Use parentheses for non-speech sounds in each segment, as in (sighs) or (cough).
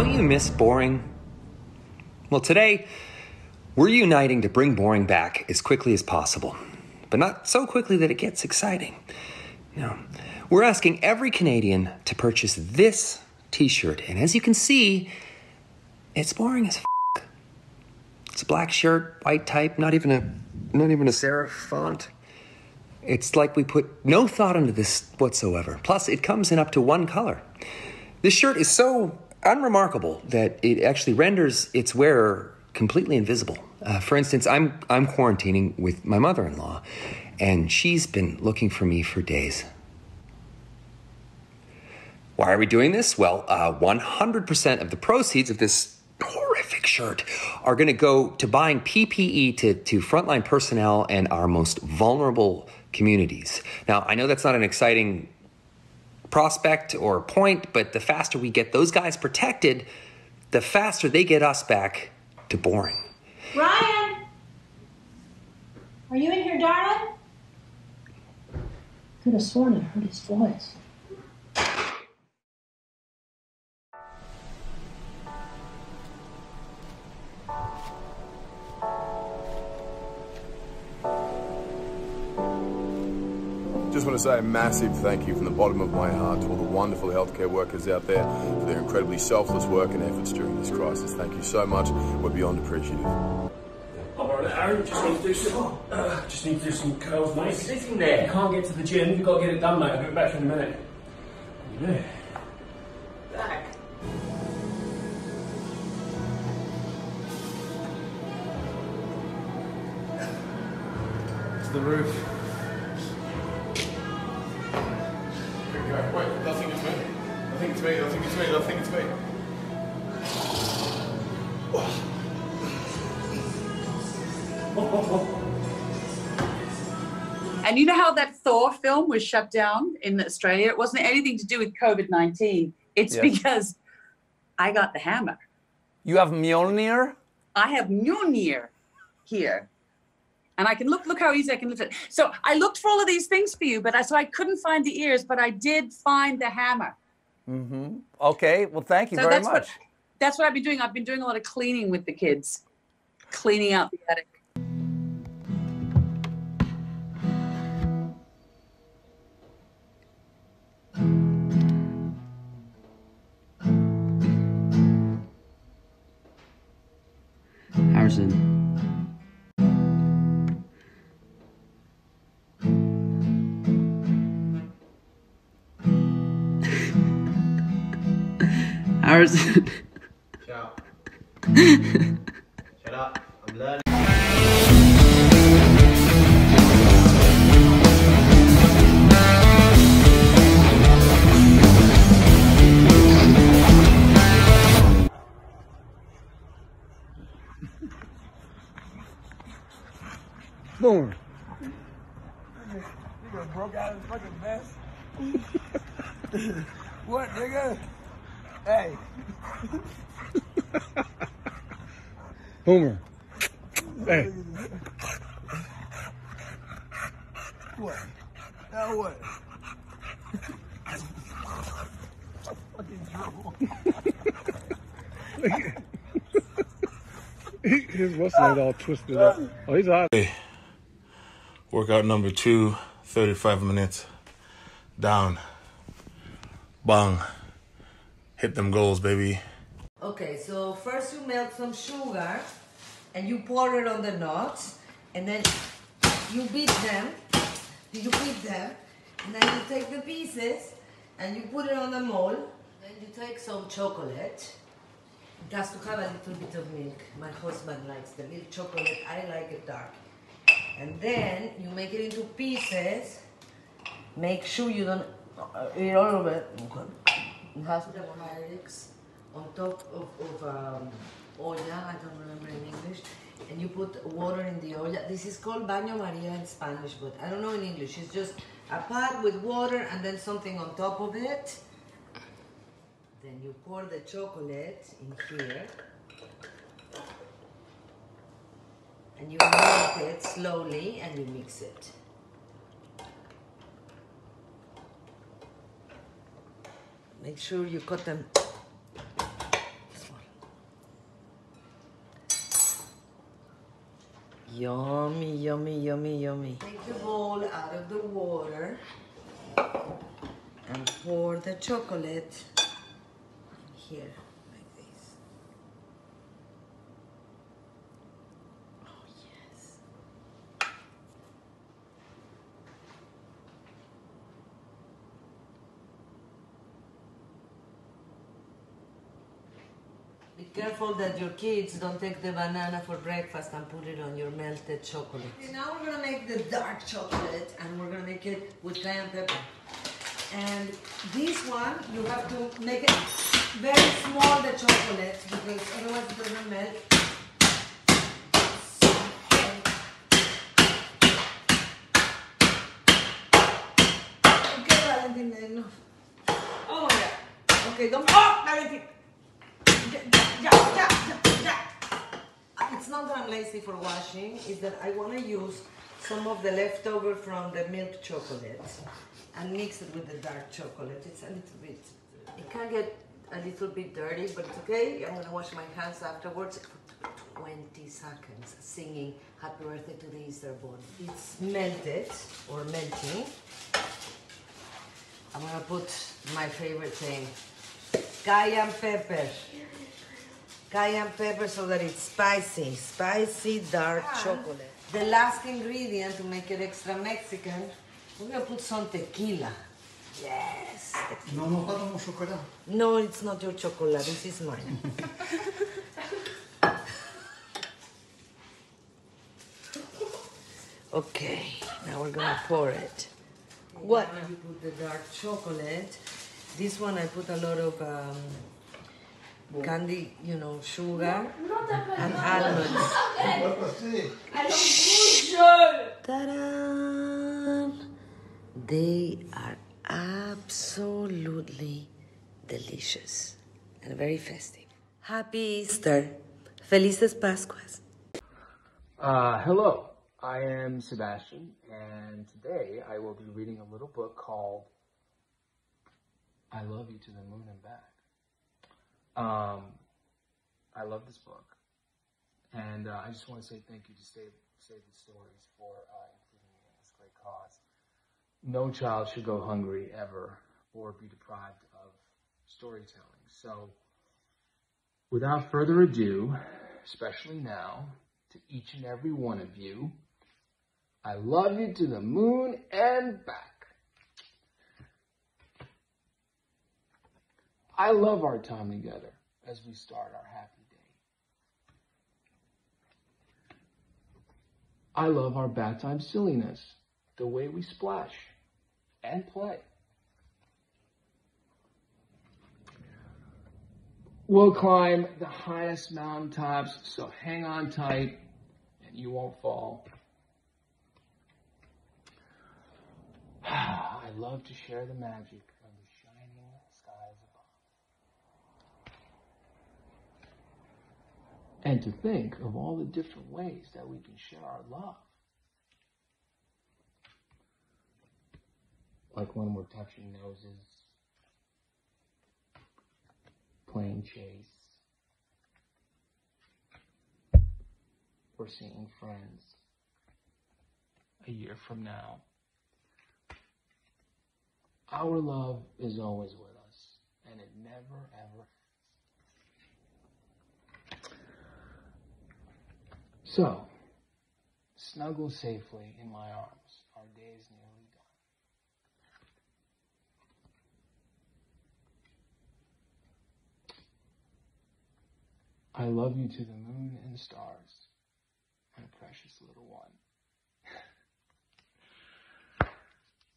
Don't you miss boring? Well, today, we're uniting to bring boring back as quickly as possible, but not so quickly that it gets exciting. No. We're asking every Canadian to purchase this t shirt, and as you can see, it's boring as f. It's a black shirt, white type, not even a not even a serif font. It's like we put no thought into this whatsoever. Plus, it comes in up to one color. This shirt is so unremarkable that it actually renders its wearer completely invisible. Uh, for instance, I'm I'm quarantining with my mother-in-law, and she's been looking for me for days. Why are we doing this? Well, uh, 100% of the proceeds of this horrific shirt are going to go to buying PPE to, to frontline personnel and our most vulnerable communities. Now, I know that's not an exciting prospect or point, but the faster we get those guys protected, the faster they get us back to boring. Ryan! Are you in here, darling? Could have sworn I heard his voice. Just want to say a massive thank you from the bottom of my heart to all the wonderful healthcare workers out there for their incredibly selfless work and efforts during this crisis. Thank you so much. We're beyond appreciative. Alright, Aaron, just need to do some, uh, just need to do some curls, mate. sitting there? You can't get to the gym, you've got to get it done, mate. I'll be back in a minute. Yeah. Back. To the roof. Me. I think it's me. Think it's me. And you know how that Thor film was shut down in Australia? It wasn't anything to do with COVID 19. It's Yes. because I got the hammer. You have Mjolnir? I have Mjolnir here. And I can look, look how easy I can lift it. So I looked for all of these things for you, but I, so I couldn't find the ears, but I did find the hammer. Mm-hmm. Okay, well, thank you So very that's much. what, that's what I've been doing. I've been doing a lot of cleaning with the kids, cleaning out the attic. Harrison. (laughs) Shut Boomer. Hey. What? Now what? fucking drool. His what's name all twisted up. Oh, he's out. Hey, workout number two, 35 minutes. Down. Bang. Hit them goals, baby. Okay, so first you melt some sugar and you pour it on the nuts and then you beat them. You beat them and then you take the pieces and you put it on the mold. Then you take some chocolate. It has to have a little bit of milk. My husband likes the milk chocolate. I like it dark. And then you make it into pieces. Make sure you don't uh, eat all of it. Okay. It has carbohydrates on top of, of um, olla, I don't remember in English, and you put water in the olla. This is called baño maria in Spanish, but I don't know in English. It's just a pot with water and then something on top of it. Then you pour the chocolate in here. And you melt it slowly and you mix it. Make sure you cut them Yummy, yummy, yummy, yummy. Take the bowl out of the water and pour the chocolate here, like this. Oh, yes. Be careful that your kids don't take the banana for breakfast and put it on your melted chocolate. Okay, now we're gonna make the dark chocolate and we're gonna make it with cayenne pepper. And this one, you have to make it very small, the chocolate, because otherwise it doesn't melt. Okay, Valentin, enough. Oh my god. Okay, don't. Oh, Valentin! Yeah, yeah, yeah, yeah. It's not that I'm lazy for washing, it's that I want to use some of the leftover from the milk chocolate and mix it with the dark chocolate. It's a little bit, it can get a little bit dirty, but it's okay. I'm gonna wash my hands afterwards for 20 seconds singing happy birthday to the Easter Bunny. It's melted or melting. I'm gonna put my favorite thing, cayenne pepper. Cayenne pepper so that it's spicy, spicy dark chocolate. The last ingredient to make it extra Mexican, we're gonna put some tequila. Yes. No, no, no, chocolate. No, it's not your chocolate. This is mine. (laughs) okay, now we're gonna pour it. What? You put the dark chocolate. This one I put a lot of um, candy, you know, sugar and almonds. Ta-da! They are absolutely delicious and very festive. Happy Easter. Felices Pascuas. Uh, hello, I am Sebastian, and today I will be reading a little book called I Love You to the Moon and Back. Um, I love this book, and uh, I just want to say thank you to Save, Save the Stories for uh, including me in this great cause. No child should go hungry ever or be deprived of storytelling. So, without further ado, especially now, to each and every one of you, I love you to the moon and back. I love our time together as we start our happy day. I love our bath time silliness, the way we splash and play. We'll climb the highest mountaintops, so hang on tight and you won't fall. (sighs) I love to share the magic of the shining skies above. And to think of all the different ways that we can share our love. Like when we're touching noses, playing chase, or seeing friends a year from now. Our love is always with us, and it never ever So, snuggle safely in my arms. Our day is nearly done. I love you to the moon and stars, my precious little one. (laughs)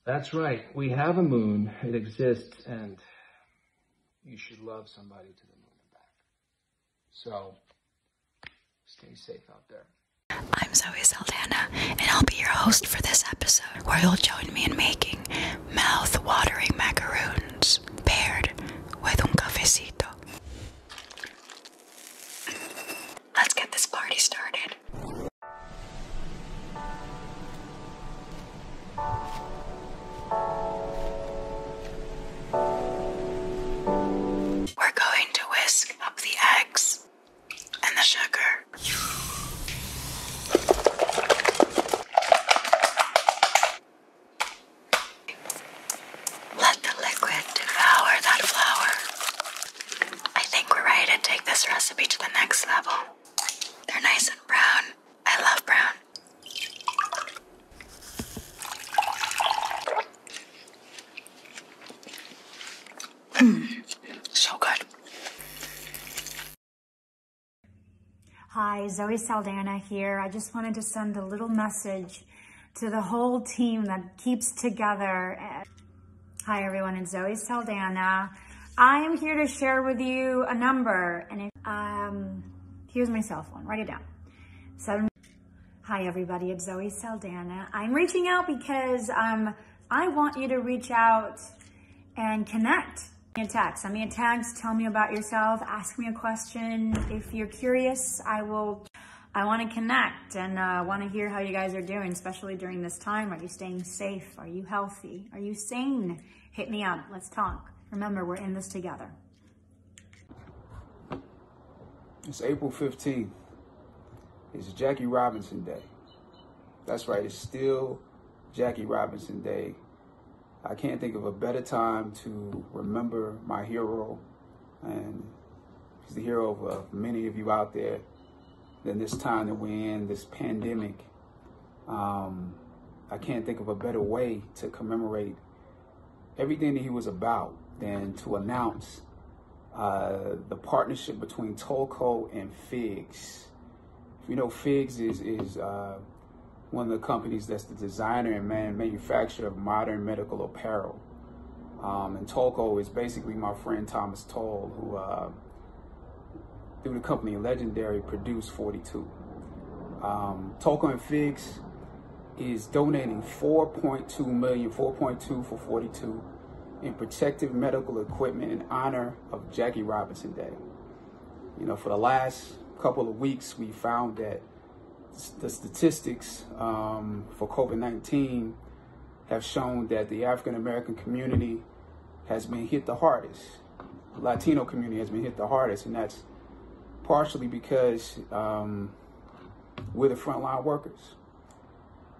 That's right. We have a moon. It exists, and you should love somebody to the moon and back. So, stay safe out there. I'm Zoe Saldana, and I'll be your host for this episode, where you'll join me in making mouth-watering macaroons paired with un cafecito. Let's get this party started. We're going to whisk up the eggs and the sugar. so good. Hi, Zoe Saldana here. I just wanted to send a little message to the whole team that keeps together. Hi everyone, it's Zoe Saldana. I am here to share with you a number and it, um, here's my cell phone, write it down. Seven. Hi everybody, it's Zoe Saldana. I'm reaching out because um, I want you to reach out and connect. Me a text, send me a text, tell me about yourself, ask me a question. If you're curious, I will, I want to connect and uh, want to hear how you guys are doing, especially during this time. Are you staying safe? Are you healthy? Are you sane? Hit me up, let's talk. Remember, we're in this together. It's April 15th. It's Jackie Robinson Day. That's right, it's still Jackie Robinson Day. I can't think of a better time to remember my hero, and he's the hero of many of you out there, than this time that we're in, this pandemic. Um, I can't think of a better way to commemorate everything that he was about than to announce uh, the partnership between Tulco and Figs. You know, Figs is is uh, one of the companies that's the designer and man, manufacturer of modern medical apparel. Um, and Tulco is basically my friend Thomas Tull, who uh, through the company Legendary produced 42. Um, Tulco and Figs is donating 4.2 million, 4.2 for 42 in protective medical equipment in honor of Jackie Robinson Day. You know, for the last couple of weeks, we found that the statistics um, for COVID-19 have shown that the African American community has been hit the hardest. The Latino community has been hit the hardest, and that's partially because um, we're the frontline workers.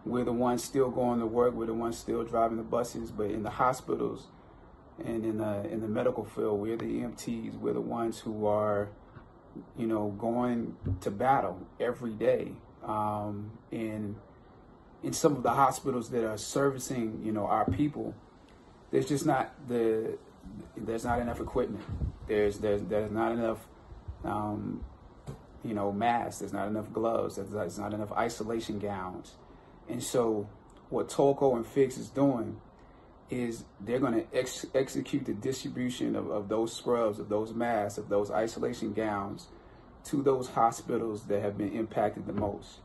We're the ones still going to work. We're the ones still driving the buses. But in the hospitals and in the in the medical field, we're the EMTs. We're the ones who are, you know, going to battle every day. Um, and in some of the hospitals that are servicing, you know, our people, there's just not the there's not enough equipment. There's there's there's not enough. Um, you know, masks. There's not enough gloves. There's, there's not enough isolation gowns. And so what Tulco and Figs is doing is they're going to ex- execute the distribution of, of those scrubs, of those masks, of those isolation gowns to those hospitals that have been impacted the most.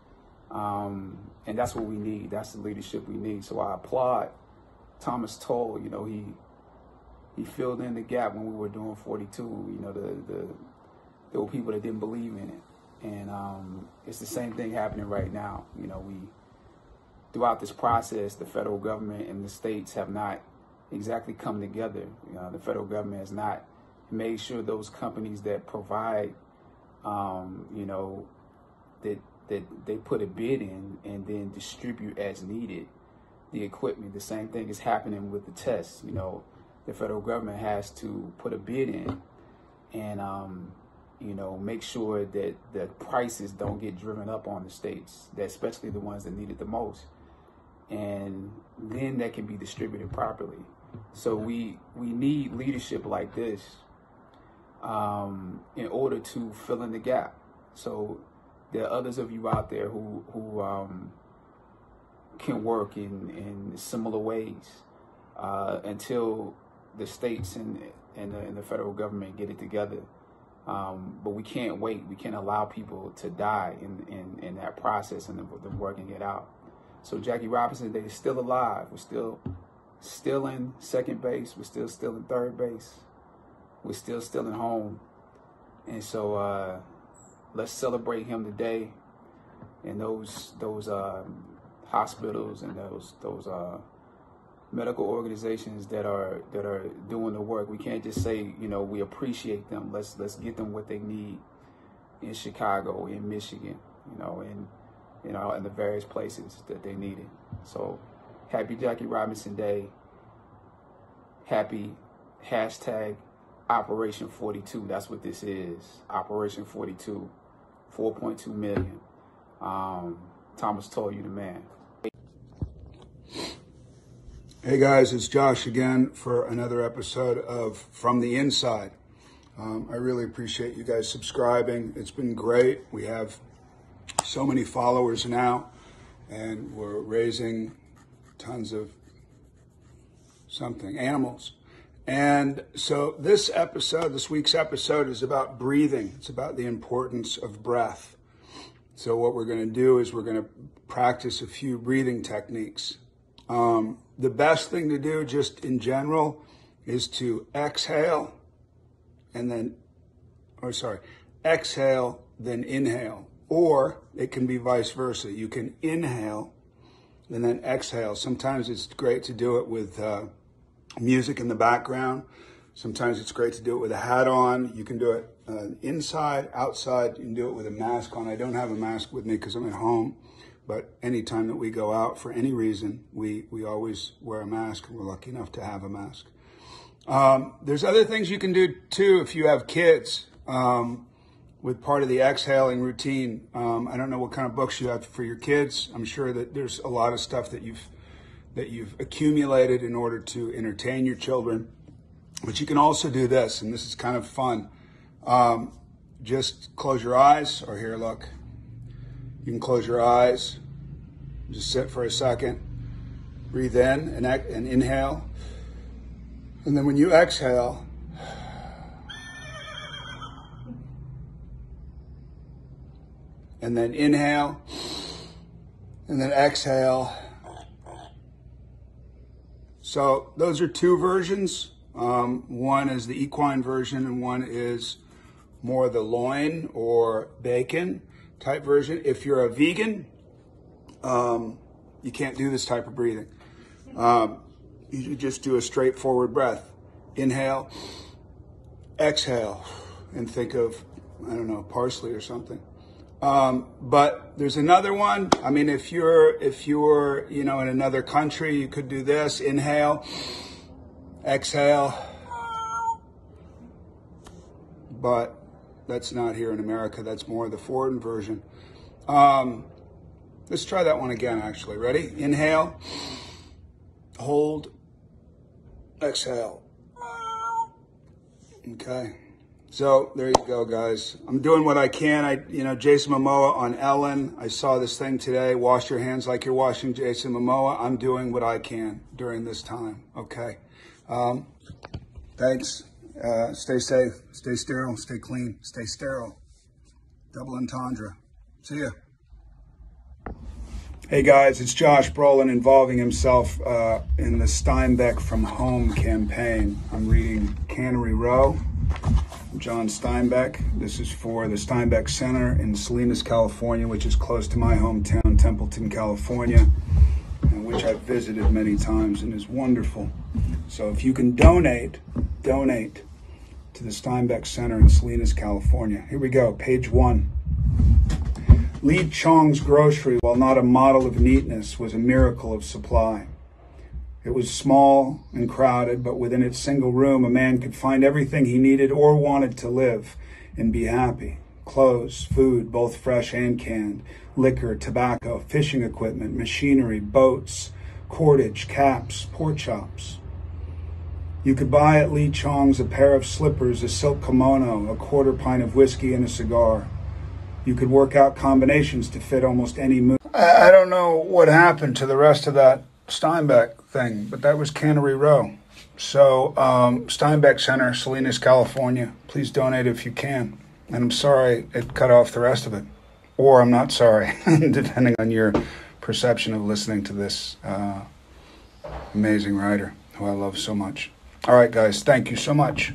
Um, and that's what we need. That's the leadership we need. So I applaud Thomas Tull. You know, he he filled in the gap when we were doing 42. You know, the the there were people that didn't believe in it, and um, it's the same thing happening right now. You know, we throughout this process, the federal government and the states have not exactly come together. You know, the federal government has not made sure those companies that provide, um, you know, that that they put a bid in and then distribute as needed the equipment. The same thing is happening with the tests. You know, the federal government has to put a bid in and um, you know make sure that the prices don't get driven up on the states, that especially the ones that need it the most and then that can be distributed properly. So we we need leadership like this um, in order to fill in the gap. So there are others of you out there who who um, can work in in similar ways uh, until the states and and the, and the, federal government get it together. Um, but we can't wait. We can't allow people to die in in, in that process and them working it out. So Jackie Robinson they're still alive. We're still still in second base. We're still still in third base. We're still still in home. And so uh, let's celebrate him today. And those those uh, hospitals and those those uh, medical organizations that are that are doing the work. We can't just say you know we appreciate them. Let's let's get them what they need in Chicago, in Michigan, you know, and you know, in the various places that they needed. So happy Jackie Robinson Day. Happy hashtag Operation 42. That's what this is. Operation 42. 4.2 million. Um, Thomas Tull you the man. Hey guys, it's Josh again for another episode of From the Inside. Um, I really appreciate you guys subscribing. It's been great. We have so many followers now, and we're raising tons of something animals. And so this episode, this week's episode, is about breathing. It's about the importance of breath. So what we're going to do is we're going to practice a few breathing techniques. Um, the best thing to do, just in general, is to exhale and then, or sorry, exhale, then inhale. Or it can be vice versa. You can inhale and then exhale. Sometimes it's great to do it with uh, music in the background. Sometimes it's great to do it with a hat on. You can do it uh, inside, outside. You can do it with a mask on. I don't have a mask with me because I'm at home. But anytime that we go out for any reason, we, we always wear a mask. We're lucky enough to have a mask. Um, there's other things you can do too if you have kids um, with part of the exhaling routine. Um, I don't know what kind of books you have for your kids. I'm sure that there's a lot of stuff that you've that you've accumulated in order to entertain your children. But you can also do this, and this is kind of fun. Um, just close your eyes, or here, look. You can close your eyes. Just sit for a second. Breathe in and, and inhale. And then when you exhale, and then inhale, and then exhale. So those are two versions. Um, one is the equine version, and one is more the loin or bacon type version. If you're a vegan, um, you can't do this type of breathing. Um, you just do a straightforward breath. Inhale, exhale, and think of, I don't know, parsley or something. Um, but there's another one. I mean, if you're, if you're, you know, in another country, you could do this. Inhale, exhale. But that's not here in America. That's more the foreign version. Um, let's try that one again, actually. Ready? Inhale, hold, exhale. Okay. So there you go, guys. I'm doing what I can. I, you know, Jason Momoa on Ellen. I saw this thing today. Wash your hands like you're washing Jason Momoa. I'm doing what I can during this time. Okay. Um, thanks. Uh, stay safe. Stay sterile. Stay clean. Stay sterile. Double entendre. See ya. Hey guys, it's Josh Brolin involving himself uh, in the Steinbeck from Home campaign. I'm reading Cannery Row. John Steinbeck. This is for the Steinbeck Center in Salinas, California, which is close to my hometown, Templeton, California, and which I've visited many times and is wonderful. So if you can donate, donate to the Steinbeck Center in Salinas, California. Here we go, page one. Lee Chong's grocery, while not a model of neatness, was a miracle of supply. It was small and crowded, but within its single room, a man could find everything he needed or wanted to live and be happy. Clothes, food, both fresh and canned, liquor, tobacco, fishing equipment, machinery, boats, cordage, caps, pork chops. You could buy at Lee Chong's a pair of slippers, a silk kimono, a quarter pint of whiskey, and a cigar. You could work out combinations to fit almost any mood. I don't know what happened to the rest of that Steinbeck thing, but that was Cannery Row. So, um, Steinbeck Center, Salinas, California. Please donate if you can. And I'm sorry it cut off the rest of it. Or I'm not sorry, (laughs) depending on your perception of listening to this uh, amazing writer who I love so much. All right, guys, thank you so much.